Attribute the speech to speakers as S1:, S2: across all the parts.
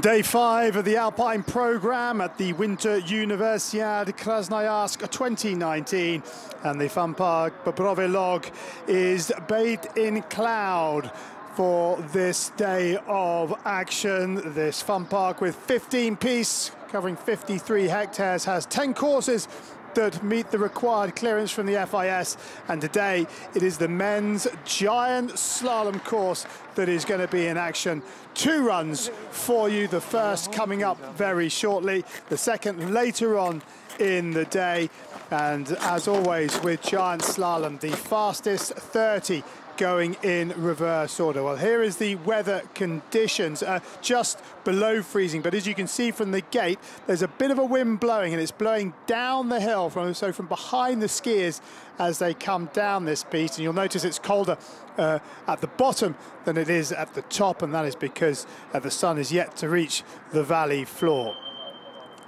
S1: Day five of the Alpine program at the Winter Universiade Krasnoyarsk uh, 2019. And the fun park Bobrovy Log is bathed in cloud for this day of action. This fun park with 15 piece covering 53 hectares has 10 courses that meet the required clearance from the FIS. And today it is the men's giant slalom course that is going to be in action. Two runs for you, the first coming up very shortly, the second later on in the day. And as always with giant slalom, the fastest 30 going in reverse order. Well, here is the weather conditions, uh, just below freezing. But as you can see from the gate, there's a bit of a wind blowing and it's blowing down the hill, from so from behind the skiers as they come down this piste. And you'll notice it's colder uh, at the bottom than it is at the top. And that is because uh, the sun is yet to reach the valley floor.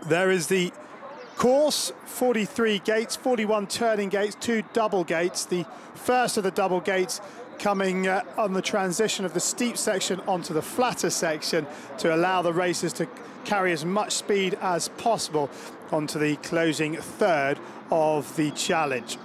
S1: There is the course, 43 gates, 41 turning gates, two double gates. The first of the double gates coming uh, on the transition of the steep section onto the flatter section to allow the racers to carry as much speed as possible onto the closing third of the challenge.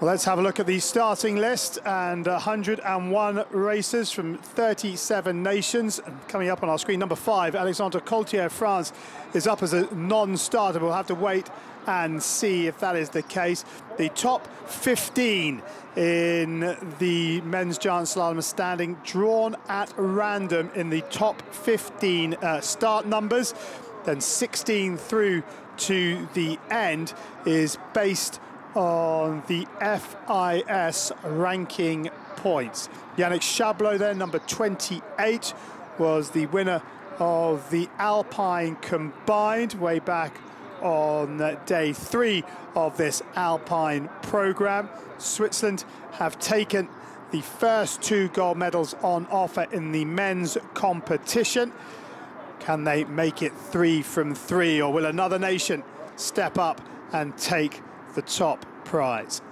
S1: Well, let's have a look at the starting list and 101 racers from 37 nations. Coming up on our screen, number five, Alexandre Coltier, France, is up as a non-starter. We'll have to wait and see if that is the case. The top 15 in the men's giant slalom standing drawn at random in the top 15 uh, start numbers. Then 16 through to the end is based on the FIS ranking points. Yannick Chabloz then, number 28, was the winner of the Alpine combined way back on day three of this Alpine program. Switzerland have taken the first two gold medals on offer in the men's competition. Can they make it three from three or will another nation step up and take the top prize.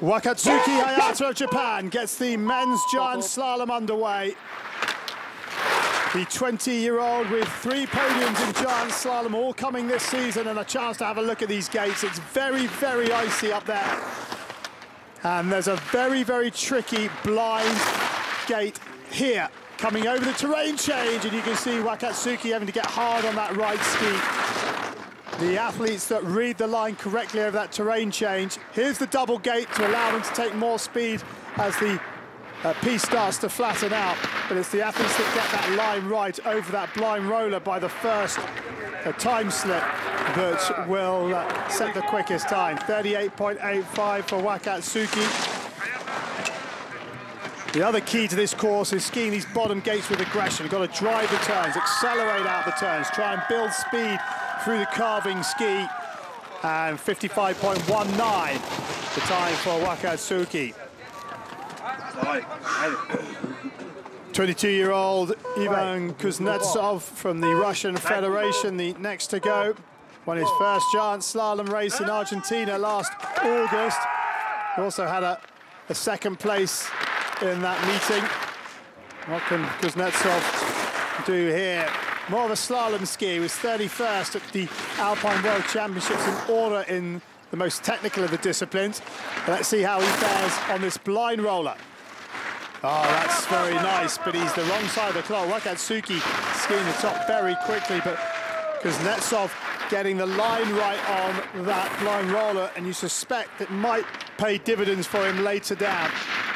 S1: Wakatsuki Hayata of Japan gets the men's giant slalom underway. The 20-year-old with three podiums in giant slalom all coming this season and a chance to have a look at these gates. It's very, very icy up there. And there's a very, very tricky blind gate here coming over the terrain change and you can see Wakatsuki having to get hard on that right ski. The athletes that read the line correctly over that terrain change. Here's the double gate to allow them to take more speed as the uh, piste starts to flatten out. But it's the athletes that get that line right over that blind roller by the first uh, time slip that will uh, set the quickest time. 38.85 for Wakatsuki. The other key to this course is skiing these bottom gates with aggression. You've got to drive the turns, accelerate out the turns, try and build speed through the carving ski. And 55.19, the time for Wakatsuki. 22-year-old Ivan Kuznetsov from the Russian Federation, the next to go. Won his first giant slalom race in Argentina last August. He also had a, a second place in that meeting. What can Kuznetsov do here? More of a slalom ski. He was 31st at the Alpine World Championships in Åre in the most technical of the disciplines. Let's see how he fares on this blind roller. Oh, that's very nice, but he's the wrong side of the clock. Wakatsuki skiing the top very quickly, but Kuznetsov getting the line right on that blind roller, and you suspect it might pay dividends for him later down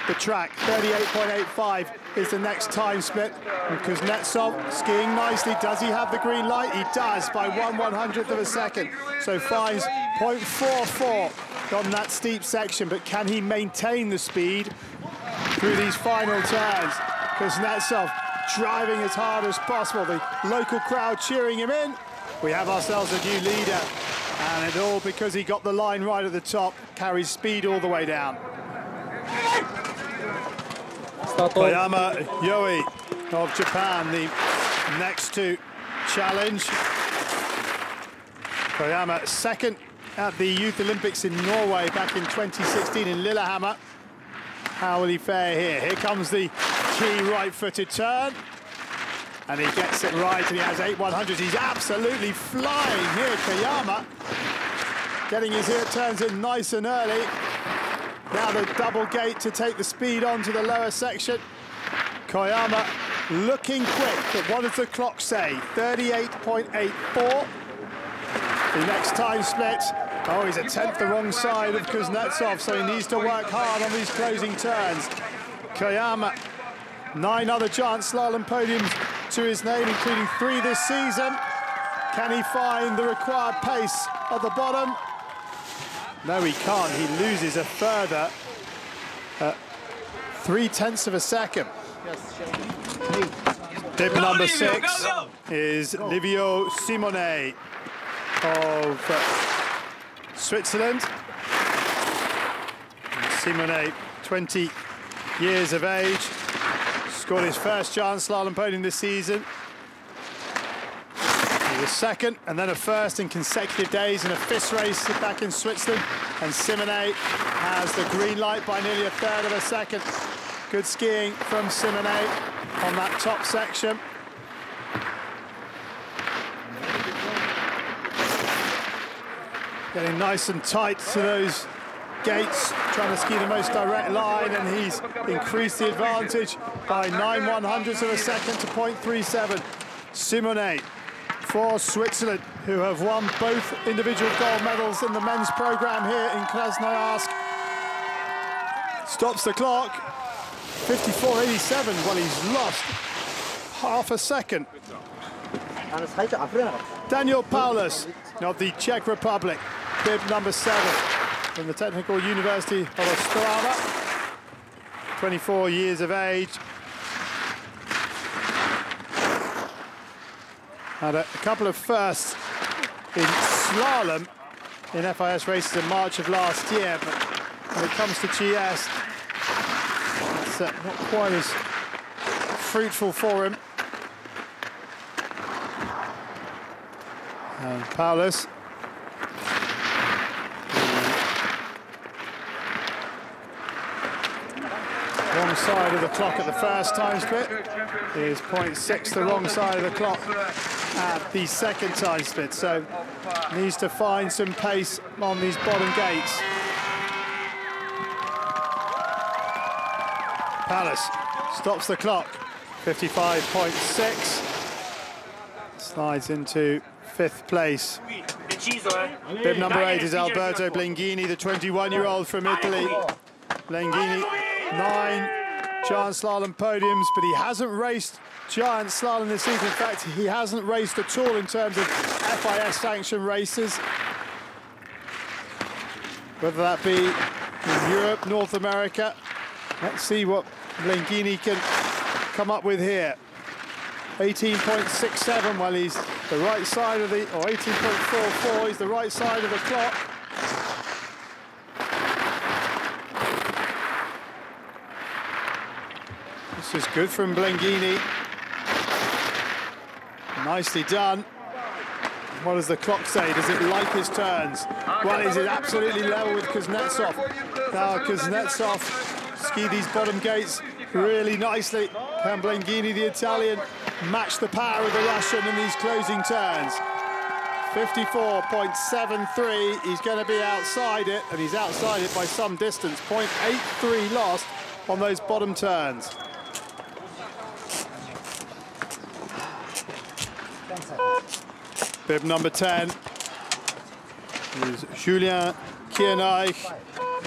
S1: the track. 38.85 is the next time split. And Kuznetsov skiing nicely. Does he have the green light? He does by one one hundredth of a second. So finds 0.44 on that steep section, but can he maintain the speed through these final turns? Kuznetsov driving as hard as possible. The local crowd cheering him in. We have ourselves a new leader. And it all because he got the line right at the top, carries speed all the way down. Koyama Yohei of Japan, the next to challenge. Koyama second at the Youth Olympics in Norway back in 2016 in Lillehammer. How will he fare here? Here comes the key right-footed turn. And he gets it right, and he has eight 100s. He's absolutely flying here, Koyama. Getting his here turns in nice and early. Now the double gate to take the speed on to the lower section. Koyama looking quick, but what does the clock say? 38.84. The next time split. Oh, he's a tenth the wrong side of Kuznetsov, so he needs to work hard on these closing turns. Koyama, nine other giant slalom podiums to his name, including three this season. Can he find the required pace at the bottom? No, he can't. He loses a further uh, three tenths of a second. Bib number six is Livio Simonet of uh, Switzerland. And Simonet, 20 years of age, scored his first giant slalom podium this season. He was second and then a first in consecutive days in a FIS race back in Switzerland. And Simonet has the green light by nearly a third of a second. Good skiing from Simonet on that top section. Getting nice and tight to those gates, trying to ski the most direct line, and he's increased the advantage by 9 one hundredths of a second to 0.37. Simonet for Switzerland, who have won both individual gold medals in the men's program here in Krasnoyarsk. Stops the clock, 54.87, well, he's lost half a second. Daniel Paulus of the Czech Republic, bib number seven from the Technical University of Ostrava, 24 years of age. Had a, a couple of firsts in slalom in FIS races in March of last year, but when it comes to GS, it's uh, not quite as fruitful for him. And Paulus. Side of the clock at the first time split is 0.6 the wrong side of the clock at the second time split. So needs to find some pace on these bottom gates. Paulus stops the clock, 55.6. Slides into fifth place. Bib number eight is Alberto Blengini, the 21-year-old from Italy. Blengini, nine giant slalom podiums, but he hasn't raced giant slalom this season. In fact, he hasn't raced at all in terms of FIS sanctioned races. Whether that be in Europe, North America. Let's see what Blengini can come up with here. 18.67, well, he's the right side of the, or 18.44, he's the right side of the clock. Good from Blengini. Nicely done. What does the clock say? Does it like his turns? Well, is it absolutely level with Kuznetsov? Now Kuznetsov ski these bottom gates really nicely. Can Blengini, the Italian, match the power of the Russian in these closing turns? 54.73, he's going to be outside it, and he's outside it by some distance. 0.83 lost on those bottom turns. Bib number 10 is Julien Kienreich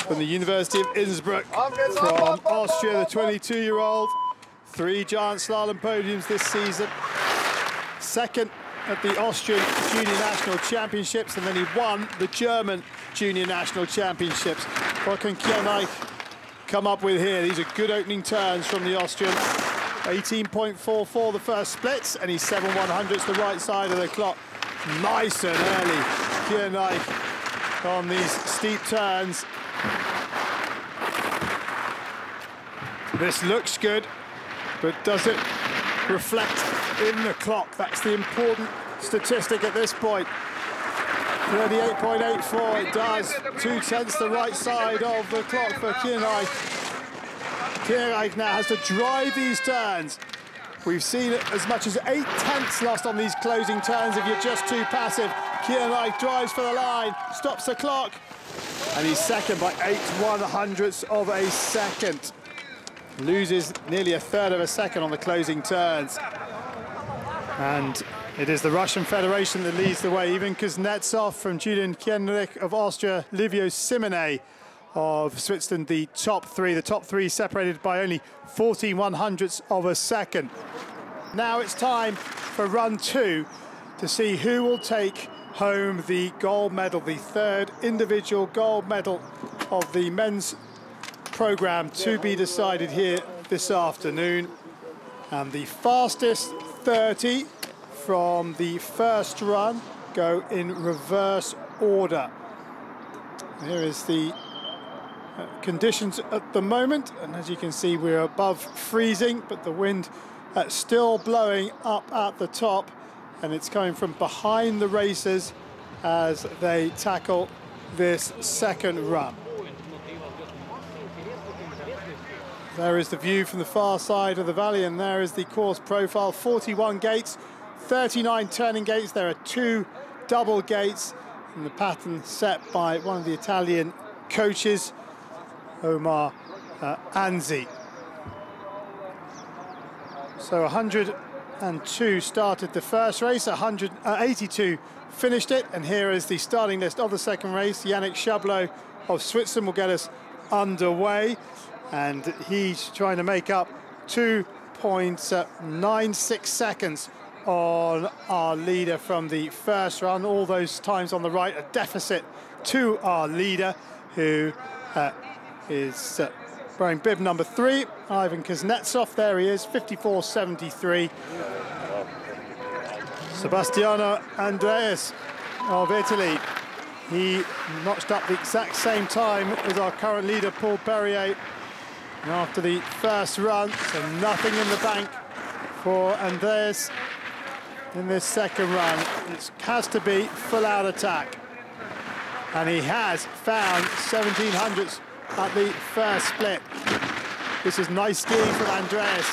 S1: from the University of Innsbruck from Austria, the 22-year-old. Three giant slalom podiums this season. Second at the Austrian Junior National Championships, and then he won the German Junior National Championships. What can Kienreich come up with here? These are good opening turns from the Austrian. 18.44 the first splits, and he's 7 100s the right side of the clock. Nice and early. Kienreich on these steep turns. This looks good, but does it reflect in the clock? That's the important statistic at this point. 38.84, it does. Two tenths the right side of the clock for Kienreich. Kierreich now has to drive these turns. We've seen as much as eight tenths lost on these closing turns if you're just too passive. Kienreich drives for the line, stops the clock, and he's second by eight one hundredths of a second. Loses nearly a third of a second on the closing turns. And it is the Russian Federation that leads the way. Ivan Kuznetsov from Julian Kienreich of Austria, Livio Simonet of Switzerland, the top three. The top three separated by only 14 one hundredths of a second. Now it's time for run two to see who will take home the gold medal, the third individual gold medal of the men's program to be decided here this afternoon. And the fastest 30 from the first run go in reverse order. Here is the conditions at the moment and as you can see we're above freezing but the wind uh, still blowing up at the top and it's coming from behind the racers as they tackle this second run. There is the view from the far side of the valley and there is the course profile, 41 gates, 39 turning gates. There are two double gates and the pattern set by one of the Italian coaches, Omar uh, Anzi. So 102 started the first race, 182 uh, finished it, and here is the starting list of the second race. Yannick Chabloz of Switzerland will get us underway, and he's trying to make up 2.96 seconds on our leader from the first run. All those times on the right, a deficit to our leader, who uh, is uh, wearing bib number three, Ivan Kuznetsov. There he is, 54.73. Sebastiano Andreas of Italy. He notched up the exact same time as our current leader, Paul Perrier, after the first run, so nothing in the bank for Andreas in this second run. It has to be full out attack. And he has found 17 hundredths at the first split. This is nice skiing from Andreas.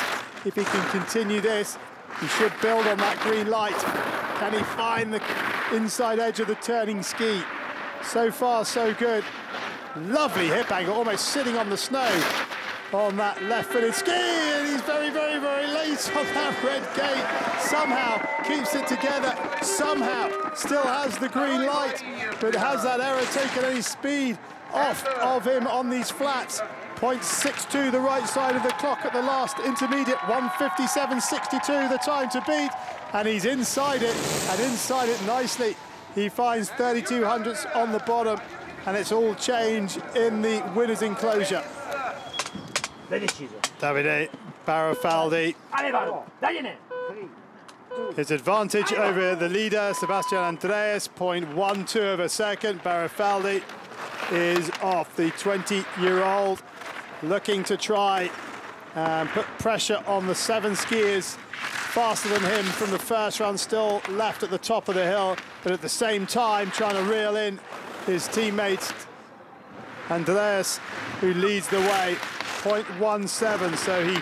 S1: If he can continue this, he should build on that green light. Can he find the inside edge of the turning ski? So far, so good. Lovely hip angle, almost sitting on the snow on that left-footed ski, and he's very, very, very late on that red gate. Somehow keeps it together, somehow still has the green light, but has that error taken any speed off of him on these flats? 0.62 the right side of the clock at the last intermediate, 157.62 the time to beat, and he's inside it, and inside it nicely. He finds 32 hundredths on the bottom, and it's all change in the winner's enclosure. Davide Barafaldi. His advantage over the leader, Sebastian Andreas, 0.12 of a second. Barafaldi is off, the 20-year-old, looking to try and put pressure on the seven skiers faster than him from the first run, still left at the top of the hill, but at the same time trying to reel in his teammates. Andreas, who leads the way, 0.17, so he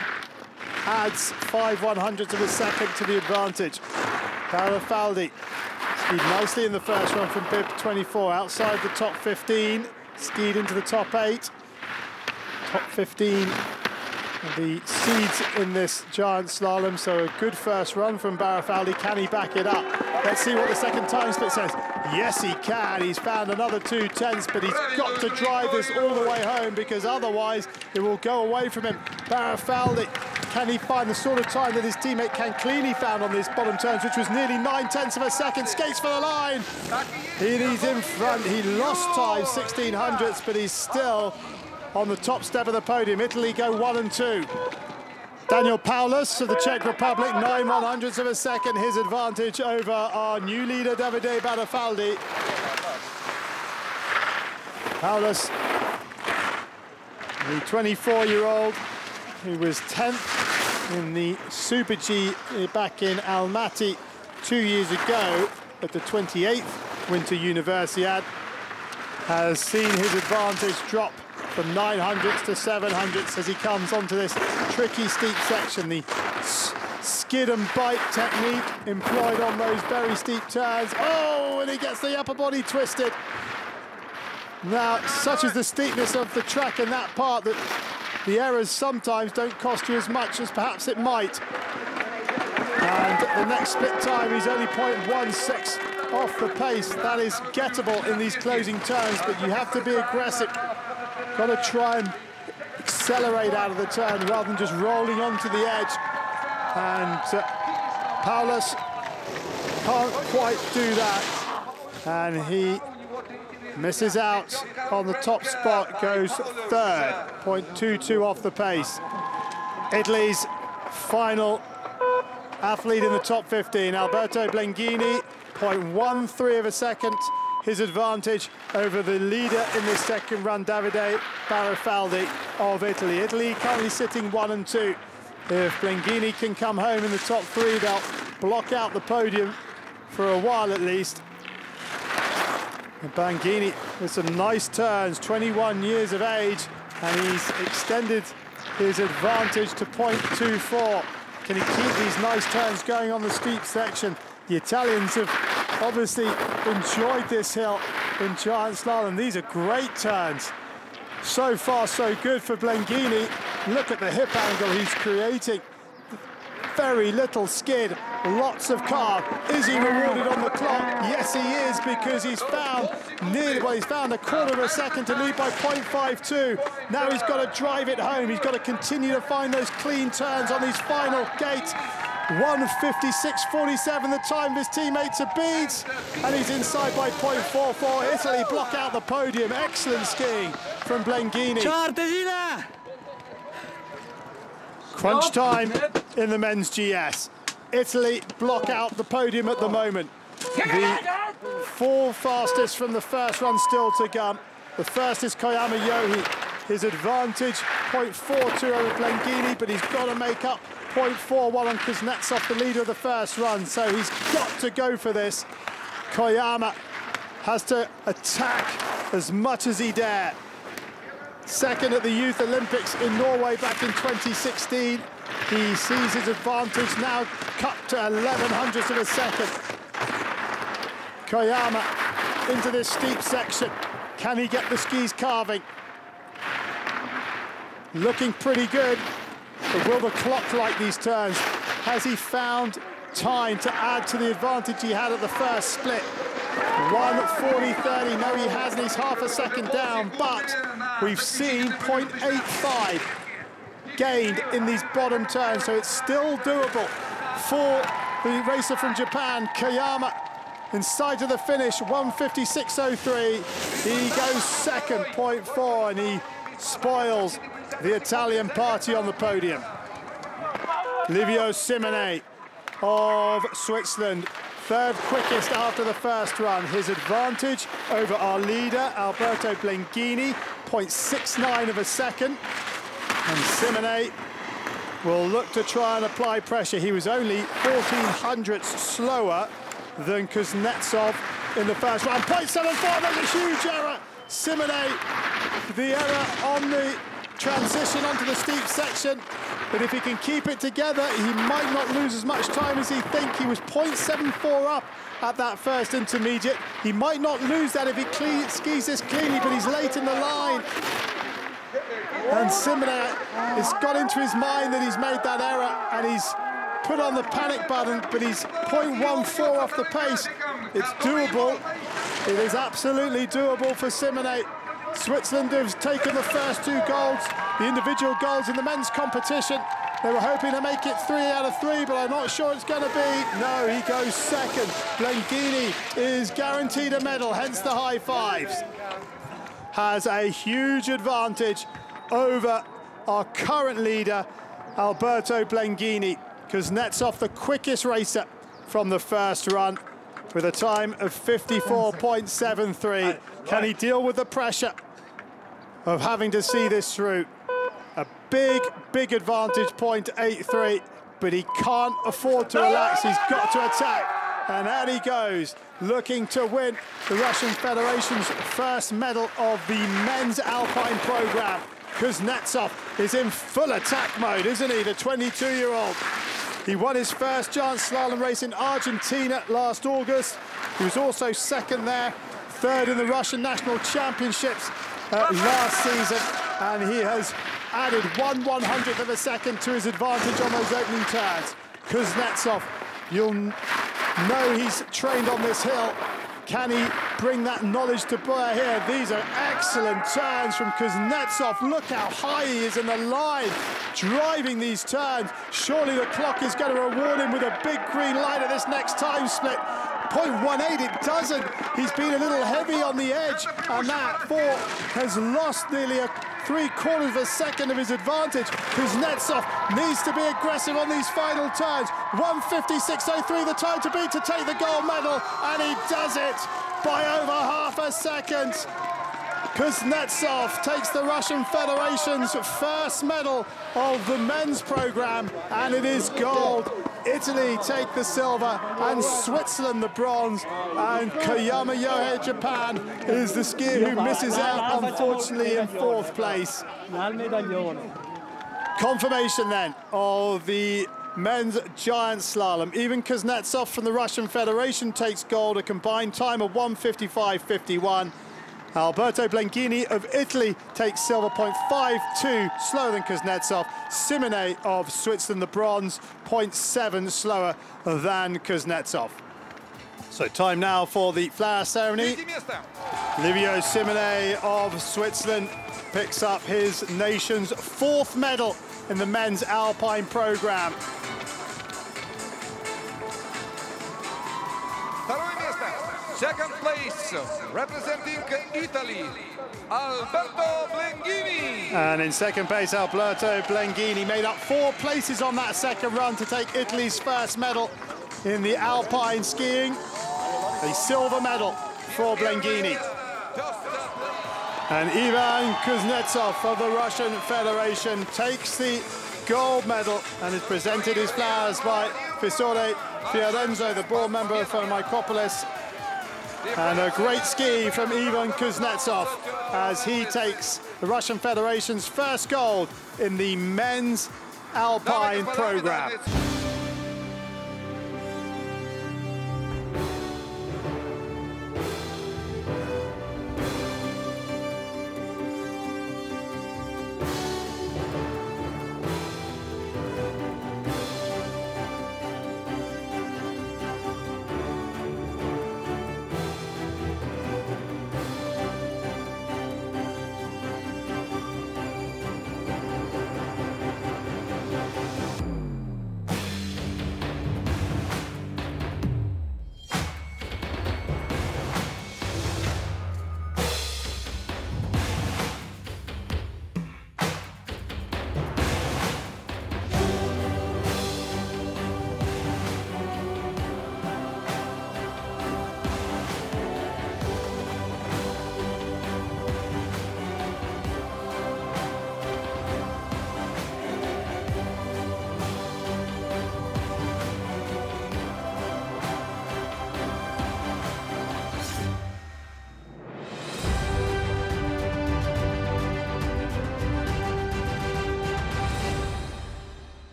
S1: adds five one hundredths of a second to the advantage. Barafaldi skied nicely in the first run from bib 24, outside the top 15, skied into the top eight. Top 15 the seeds in this giant slalom, so a good first run from Barafaldi. Can he back it up? Let's see what the second time split says. Yes, he can. He's found another two tenths, but he's got to drive this all the way home because otherwise it will go away from him. Barafaldi, can he find the sort of time that his teammate Can Cleany found on these bottom turns, which was nearly nine tenths of a second, skates for the line. He's in front. He lost time, 16 hundredths, but he's still on the top step of the podium. Italy go one and two. Daniel Paulus of the Czech Republic, nine one hundredths of a second, his advantage over our new leader, Davide Barafaldi. Paulus, the 24-year-old who was 10th in the Super G eh, back in Almaty two years ago at the 28th Winter Universiade, has seen his advantage drop from 900s to 700s as he comes onto this tricky steep section. The skid and bite technique employed on those very steep turns. Oh, and he gets the upper body twisted. Now, such is the steepness of the track in that part that the errors sometimes don't cost you as much as perhaps it might. And the next split time, he's only 0.16 off the pace. That is gettable in these closing turns, but you have to be aggressive. Got to try and accelerate out of the turn rather than just rolling onto the edge. And uh, Paulus can't quite do that. And he misses out on the top spot, goes third, 0.22 off the pace. Italy's final athlete in the top 15, Alberto Blengini, 0.13 of a second, his advantage over the leader in this second run, Davide Barafaldi of Italy. Italy currently sitting one and two. If Blengini can come home in the top three, they'll block out the podium for a while at least. And with some nice turns, 21 years of age, and he's extended his advantage to 0.24. Can he keep these nice turns going on the steep section? The Italians have obviously enjoyed this hill in giant slalom. These are great turns. So far, so good for Blengini. Look at the hip angle he's creating. Very little skid, lots of carb. Is he rewarded on the clock? Yes, he is, because he's oh, found nearly, well, he's found a quarter of a second to lead by 0.52. Now he's got to drive it home. He's got to continue to find those clean turns on these final gates. 156.47 the time of his teammates are beats and he's inside by 0.44 Italy block out the podium excellent skiing from Blengini crunch time in the men's GS Italy block out the podium at the moment the four fastest from the first run still to come the first is Koyama Yohei his advantage 0.42 over Blengini but he's got to make up 0.41 on Kuznetsov, the leader of the first run, so he's got to go for this. Koyama has to attack as much as he dare. Second at the Youth Olympics in Norway back in 2016. He sees his advantage now cut to 11 hundredths of a second. Koyama into this steep section. Can he get the skis carving? Looking pretty good. But will the clock like these turns? Has he found time to add to the advantage he had at the first split? 1.40.30, no he hasn't, he's half a second down, but we've seen 0.85 gained in these bottom turns, so it's still doable for the racer from Japan, Koyama, in sight of the finish, 156.03. He goes second, 0.4, and he spoils the Italian party on the podium. Livio Simonet of Switzerland, third quickest after the first run. His advantage over our leader, Alberto Blengini, 0.69 of a second. And Simonet will look to try and apply pressure. He was only 14 hundredths slower than Kuznetsov in the first round. 0.74, that's a huge error. Simonet, the error on the transition onto the steep section. But if he can keep it together, he might not lose as much time as he think. He was 0.74 up at that first intermediate. He might not lose that if he skis this cleanly, but he's late in the line. And Simonet has got into his mind that he's made that error and he's put on the panic button, but he's 0.14 off the pace. It's doable. It is absolutely doable for Simonet. Switzerland has taken the first two goals, the individual goals in the men's competition. They were hoping to make it three out of three, but I'm not sure it's going to be. No, he goes second. Blengini is guaranteed a medal, hence the high fives. Has a huge advantage over our current leader, Alberto Blengini, Kuznetsov the quickest racer from the first run with a time of 54.73. Can he deal with the pressure of having to see this through. A big, big advantage point, 8-3, but he can't afford to relax. He's got to attack. And out he goes, looking to win the Russian Federation's first medal of the men's alpine program. Kuznetsov is in full attack mode, isn't he, the 22-year-old? He won his first giant slalom race in Argentina last August. He was also second there, third in the Russian National Championships uh, last season, and he has added one one-hundredth of a second to his advantage on those opening turns. Kuznetsov, you'll know he's trained on this hill. Can he bring that knowledge to bear here? These are excellent turns from Kuznetsov. Look how high he is in the line, driving these turns. Surely the clock is going to reward him with a big green light at this next time split. 0.18, it doesn't. He's been a little heavy on the edge, and that four has lost nearly a three quarters of a second of his advantage. Kuznetsov needs to be aggressive on these final turns. 156.03 the time to beat to take the gold medal, and he does it by over half a second. Kuznetsov takes the Russian Federation's first medal of the men's program, and it is gold. Italy take the silver and Switzerland the bronze and Koyama Yohei Japan is the skier who misses out unfortunately in fourth place. Confirmation then of the men's giant slalom. Ivan Kuznetsov from the Russian Federation takes gold, a combined time of 155.51. Alberto Blengini of Italy takes silver, 0.52 slower than Kuznetsov. Simonet of Switzerland, the bronze, 0.7 slower than Kuznetsov. So time now for the flower ceremony. Livio Simonet of Switzerland picks up his nation's fourth medal in the men's alpine program.
S2: Second place, representing Italy, Alberto Blengini.
S1: And in second place, Alberto Blengini made up four places on that second run to take Italy's first medal in the alpine skiing. A silver medal for Blengini. And Ivan Kuznetsov of the Russian Federation takes the gold medal and is presented his flowers by Fiesole Fiorenzo, the board member from Mykopolis and a great ski from Ivan Kuznetsov as he takes the Russian Federation's first gold in the men's alpine program.